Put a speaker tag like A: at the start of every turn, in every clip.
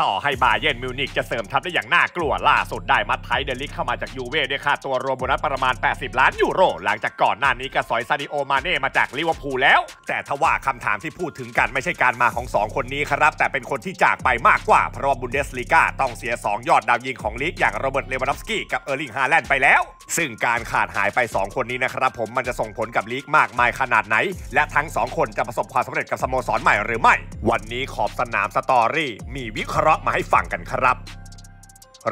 A: ต่อให้บาเยิร์นมิวนิกจะเสริมทัพได้อย่างน่ากลัวล่าสุดได้มัทไธส์เดอลิกต์เข้ามาจากยูเว่ด้วยค่าตัวรวมโบนัสประมาณ 80 ล้านยูโร หลังจากก่อนหน้านี้ก็สอยซาดิโอมาเน่มาจากลิเวอร์พูลแล้ว แต่ทว่าคำถามที่พูดถึงกันไม่ใช่การมาของ 2 คนนี้ครับ แต่เป็นคนที่จากไปมากกว่า เพราะว่าบุนเดสลีกาต้องเสีย 2 ยอดดาวยิงของลีกอย่างโรเบิร์ตเลวานดอฟสกี้กับเออร์ลิงฮาแลนด์ไปแล้วซึ่งการขาดหายไป 2 คนนี้นะครับผมมันจะส่งผลกับลีกมากมายขนาดไหน และทั้ง 2 คนจะประสบความสำเร็จกับสโมสรใหม่หรือไม่ วันนี้ขอบสนาม STORY มีวิเคราะห์มาให้ฟังกันครับ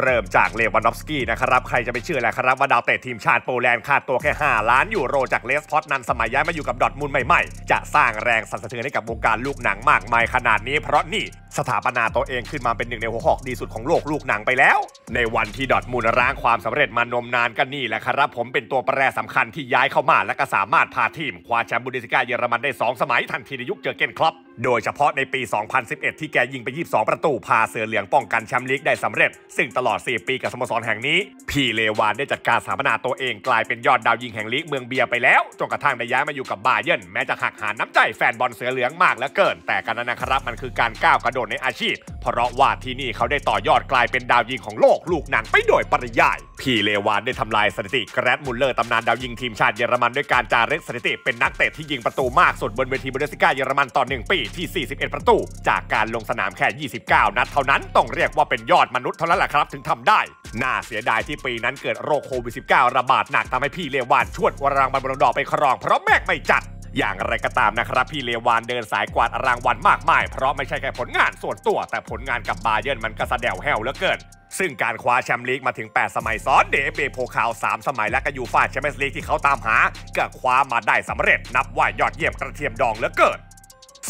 A: เริ่มจากเลวานดอฟสกี้นะครับ ใครจะไปเชื่อแหละครับ ว่าดาวเตะทีมชาติโปแลนด์ค่าตัวแค่ 5 ล้านยูโรจากเลชพอซนันสมัยย้ายมาอยู่กับดอร์ทมุนด์ใหม่ๆ จะสร้างแรงสั่นสะเทือนให้กับวงการลูกหนังมากมายขนาดนี้ เพราะนี่สถาปนาตัวเองขึ้นมาเป็นหนึ่งในหัวหอกดีสุดของโลกลูกหนังไปแล้ว ในวันที่ดอร์ทมุนด์ร้างความสำเร็จมานมนานกันนี่แหละครับ ผมเป็นตัวแปรสำคัญที่ย้ายเข้ามาและก็สามารถพาทีมคว้าแชมป์บุนเดสลีกาเยอรมันได้ 2 สมัยทันทีในยุคเจอร์เก้นคล็อปป์โดยเฉพาะในปี 2011 ที่แกยิงไป 22 ประตูพาเสือเหลืองป้องกันแชมป์ลีกได้สำเร็จ ซึ่งตลอด 4 ปีกับสโมสรแห่งนี้ พี่เลวานได้จัดการสถาปนาตัวเองกลายเป็นยอดดาวยิงแห่งลีกเมืองเบียร์ไปแล้ว จนกระทั่งได้ย้ายมาอยู่กับบาเยิร์นแม้จะหักหาญน้ำใจแฟนบอลเสือเหลืองมากเหลือเกิน แต่การนั้นนะครับมันคือการก้าวกระโดดในอาชีพ เพราะว่าที่นี่เขาได้ต่อยอดกลายเป็นดาวยิงของโลกลูกหนังไปโดยปริยาย พี่เลวานได้ทำลายสถิติแกร์ดมุลเลอร์ตำนานดาวยิงทีมชาติเยอรมันด้วยการจารึกสถิติเป็นนักเตะที่ยิงประตูมากสุดบนเวทีบุนเดสลีกาเยอรมันต่อ1ปีที่ 41 ประตู จากการลงสนามแค่ 29 นัดเท่านั้นต้องเรียกว่าเป็นยอดมนุษย์เท่านั้นแหละครับถึงทำได้ น่าเสียดายที่ปีนั้นเกิดโรคโควิด -19 ระบาดหนักทำให้พี่เลวานชวดรางวัลบัลลงดอร์ไปครองเพราะแม่งไม่จัด อย่างไรก็ตามนะครับ พี่เลวานเดินสายกวาดรางวัลมากมาย เพราะไม่ใช่แค่ผลงานส่วนตัว แต่ผลงานกับบาเยิร์นมันก็สะเดวแห้วเหลือเกิน ซึ่งการคว้าแชมป์ลีกมาถึง 8 สมัยซ้อนเดเอฟเบโพคาล 3 สมัยและก็ยูฟาแชมเปี้ยนส์ลีกที่เขาตามหา ก็คว้ามาได้สำเร็จนับว่ายอดเยี่ยมกระเทียมดองเหลือเกิน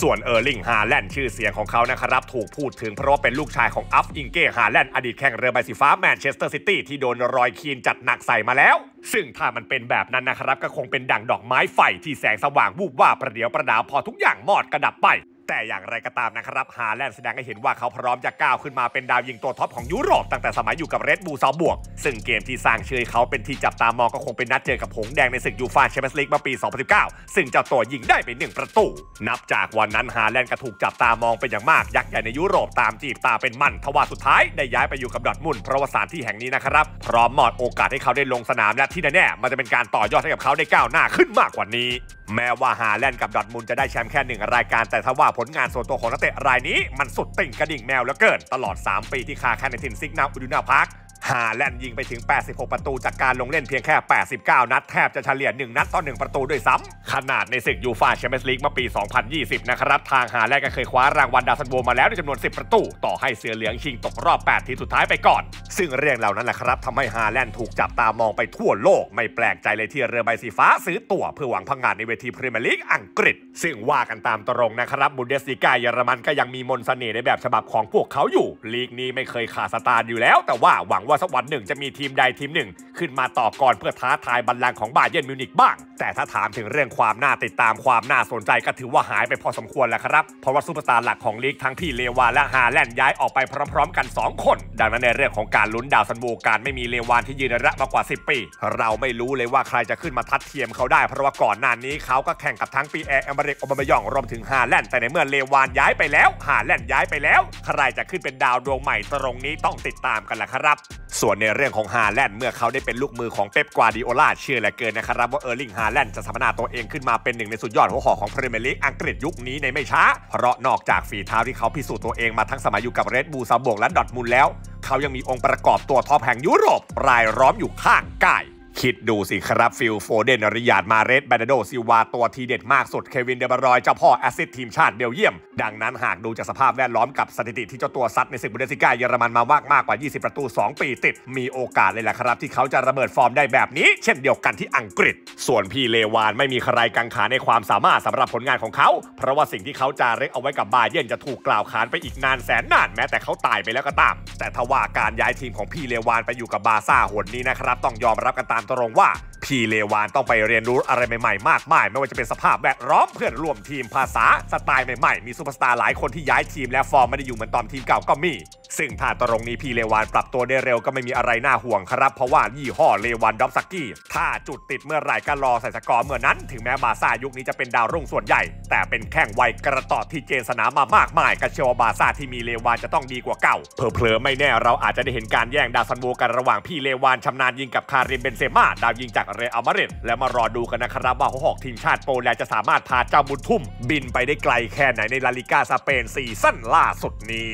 A: ส่วนเออร์ลิงฮาแลนด์ชื่อเสียงของเขานะครับถูกพูดถึงเพราะว่าเป็นลูกชายของอัลฟ์อิงเก้ฮาแลนด์อดีตแข้งเรือใบสีฟ้าแมนเชสเตอร์ซิตี้ที่โดนรอยคีนจัดหนักใส่มาแล้ว ซึ่งถ้ามันเป็นแบบนั้นนะครับก็คงเป็นดั่งดอกไม้ไฟที่แสงสว่างวูบวาบประเดี๋ยวประด๋าวพอทุกอย่างก็มอดดับไป แต่อย่างไรก็ตามนะครับฮาแลนด์แสดงให้เห็นว่าเขาพร้อมจะก้าวขึ้นมาเป็นดาวยิงตัวท็อปของยุโรปตั้งแต่สมัยอยู่กับเรดบูลซัลซ์บวร์ก ซึ่งเกมที่สร้างชื่อเขาเป็นที่จับตามองก็คงเป็นนัดเจอกับหงแดงในศึกยูฟาแชมเปี้ยนส์ลีกเมื่อปี 2019 ซึ่งเจ้าตัวยิงได้ไปหนึ่งประตู นับจากวันนั้นฮาแลนด์ก็ถูกจับตามองเป็นอย่างมากยักษ์ใหญ่ในยุโรปตามจีบตาเป็นมันทว่าสุดท้ายได้ย้ายไปอยู่กับดอร์ทมุนด์เพราะว่าสถานที่แห่งนี้นะครับพร้อมมอบโอกาสให้เขาได้ลงสนามและที่แน่ๆมันจะเป็นการต่อยอดให้กับเขาได้ก้าวหน้าขึ้นมากกว่านี้ แม้ว่าฮาแลนด์กับดอร์ทมุนด์จะได้แชมป์แค่หนึ่งรายการแต่ทว่าผลงานส่วนตัวของนักเตะรายนี้ มันสุดติ่งกระดิ่งแมวเหลือเกิน ตลอด 3 ปีที่ค้าแข้งในถิ่นซิกนัลอิดูนาพาร์ค ฮาแลนด์ยิงไปถึง 86 ประตูจากการลงเล่นเพียงแค่ 89 นัด แทบจะเฉลี่ย 1 นัดต่อ 1 ประตูด้วยซ้ำขนาดในศึกยูฟาแชมเปี้ยนส์ลีกเมื่อปี 2020 นะครับ ทางฮาแลนด์ก็เคยคว้ารางวัลดาวซัลโวมาแล้วในจำนวน 10 ประตู ต่อให้เสือเหลืองชิงตกรอบ 8 ทีมสุดท้ายไปก่อน ซึ่งเรื่องเหล่านั้นแหละครับทำให้ฮาแลนด์ถูกจับตามองไปทั่วโลก ไม่แปลกใจเลยที่เรือใบสีฟ้าซื้อตัวเพื่อหวังผลงานในเวทีพรีเมียร์ลีกอังกฤษ ซึ่งว่ากันตามตรงนะครับบุนเดสลีกาเยอรมันก็ยังมีมนต์เสน่ห์ในแบบฉบับของพวกเขาอยู่ลีกนี้ไม่เคยขาดสตาร์อยู่แล้ว แต่ว่าหวังว่าสักวันหนึ่งจะมีทีมใดทีมหนึ่ง ขึ้นมาต่อก่อนเพื่อท้าทายบัลลังก์ของบาเยิร์นมิวนิกบ้าง แต่ถ้าถามถึงเรื่องความน่าติดตามความน่าสนใจก็ถือว่าหายไปพอสมควรแล้วครับ เพราะว่าซูเปอร์สตาร์หลักของลีกทั้งพี่เลวานและฮาแลนด์ย้ายออกไปพร้อมๆ กัน 2 คน ดังนั้นในเรื่องของการลุ้นดาวซัลโวการไม่มีเลวานที่ยืนระยะมากว่า 10 ปี เราไม่รู้เลยว่าใครจะขึ้นมาทัดเทียมเขาได้เพราะว่าก่อนหน้านี้เขาก็แข่งกับทั้งปิแอร์เอเมอริกโอบาเมยองรวมถึงฮาแลนด์แต่ในเมื่อเลวานย้ายไปแล้วฮาแลนด์ย้ายไปแล้ว ใครจะขึ้นเป็นดาวดวงใหม่ตรงนี้ต้องติดตามกันแหละครับส่วนในเรื่องของฮาแลนด์เมื่อเขาได้เป็นลูกมือของเป๊ปกวาร์ดิโอลาเชื่อเหลือเกินนะครับว่าเออร์ลิงฮาแลนด์จะสถาปนาตัวเองขึ้นมาเป็นหนึ่งในสุดยอดหัวหอกของพรีเมียร์ลีกอังกฤษยุคนี้ในไม่ช้า เพราะนอกจากฝีเท้าที่เขาพิสูจน์ตัวเองมาทั้งสมัยอยู่กับเรดบูลซัลซ์บวร์กและดอร์ทมุนด์แล้ว เขายังมีองค์ประกอบตัวท็อปแห่งยุโรปรายล้อมอยู่ข้างกาย คิดดูสิครับฟิลโฟเด้นริยาดมาห์เรซแบร์นาร์โดซิลวาตัวทีเด็ดมากสุดเควินเดอบรอยน์เจ้าพ่อแอสซิสต์ทีมชาติเบลเยียม ดังนั้นหากดูจากสภาพแวดล้อมกับสถิติที่เจ้าตัวซัดในศึกบุนเดสลีกาเยอรมันมามากมากกว่า 20 ประตู 2 ปีติด มีโอกาสเลยแหละครับ ที่เขาจะระเบิดฟอร์มได้แบบนี้ เช่นเดียวกันที่อังกฤษ ส่วนพี่เลวานไม่มีใครกังขาในความสามารถสำหรับผลงานของเขา เพราะว่าสิ่งที่เขาจารึกเอาไว้กับบาเยนจะถูกกล่าวขานไปอีกนานแสนนานแม้แต่เขาตายไปแล้วก็ตาม แต่ทว่าการย้ายทีมของพี่เลวานไปอยู่กับบาซ่าหนนี้นะครับต้องยอมรับกันตามตรงว่าพี่เลวานต้องไปเรียนรู้อะไรใหม่ๆ มากมาย ไม่ว่าจะเป็นสภาพแวดล้อมเพื่อนร่วมทีมภาษาสไตล์ใหม่ๆ มีซูเปอร์สตาร์หลายคนที่ย้ายทีมและฟอร์มไม่ได้อยู่เหมือนตอนทีมเก่าก็มี ซึ่งถ้าตรงนี้พี่เลวานปรับตัวได้เร็วก็ไม่มีอะไรน่าห่วงครับ เพราะว่ายี่ห้อเลวานด็อกซักกี้ ถ้าจุดติดเมื่อไหร่ก็รอใส่สกอร์เมื่อนั้น ถึงแม้บาซ่ายุคนี้จะเป็นดาวรุ่งส่วนใหญ่ แต่เป็นแข้งวัยกระเตาะที่เจนสนามมามากมายก็เชื่อว่าบาซ่าที่มีเลวานจะต้องดีกว่าเก่าเผลอๆไม่แน่เราอาจจะได้เห็นการแย่งดาวซัลโวกันระหว่างพี่เลวานชำนาญยิงกับคาริมเบนเซม่าดาวยิงจากเรอัลมาดริดและมารอดูกันนะครับว่าหัวหอกทีมชาติโปแลนด์จะสามารถพาเจ้าบุญทุ่ม บินไปได้ไกลแค่ไหนในลาลิกาสเปนซีซั่นล่าสุดนี้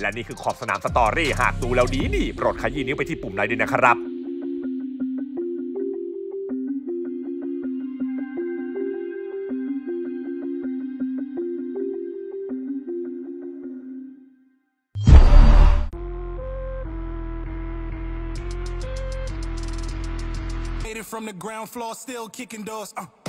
A: และนี่คือขอบสนาม STORY หากดูแล้วดีดีโปรดขยี้นิ้วไปที่ปุ่มไลค์ด้วยนะครับ
B: from the ground floor, still kicking doors. Uh.